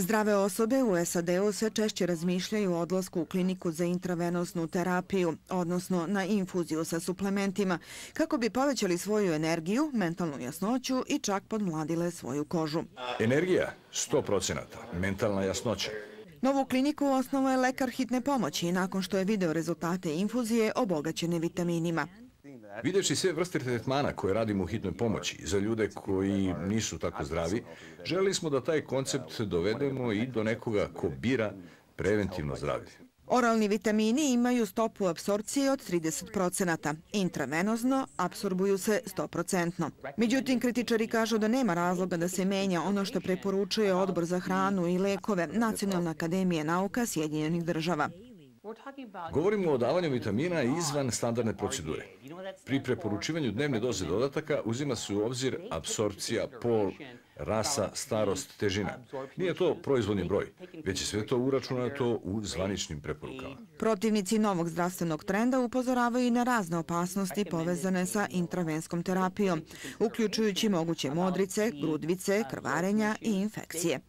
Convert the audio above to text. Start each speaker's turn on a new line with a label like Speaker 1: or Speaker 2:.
Speaker 1: Zdrave osobe u SAD-u sve češće razmišljaju o odlasku u kliniku za intravenosnu terapiju, odnosno na infuziju sa suplementima, kako bi povećali svoju energiju, mentalnu jasnoću i čak podmladile svoju kožu.
Speaker 2: Energija 100%, mentalna jasnoća.
Speaker 1: Novu kliniku osnovo je lekar hitne pomoći nakon što je video rezultate infuzije obogaćene vitaminima.
Speaker 2: Videći sve vrste tretmana koje radimo u hitnoj pomoći za ljude koji nisu tako zdravi, želili smo da taj koncept dovedemo i do nekoga ko bira preventivno zdravlje.
Speaker 1: Oralni vitamini imaju stopu apsorpcije od 30%. Intravenozno apsorbuju se 100%. Međutim, kritičari kažu da nema razloga da se menja ono što preporučuje Odbor za hranu i lekove Nacionalna akademija nauka Sjedinjenih država.
Speaker 2: Govorimo o davanju vitamina izvan standardne procedure. Pri preporučivanju dnevne doze dodataka uzima se u obzir apsorpcija, pol, rasa, starost, težina. Nije to proizvodni broj, već je sve to uračunato u zvaničnim preporukama.
Speaker 1: Protivnici novog zdravstvenog trenda upozoravaju i na razne opasnosti povezane sa intravenskom terapijom, uključujući moguće modrice, grudvice, krvarenja i infekcije.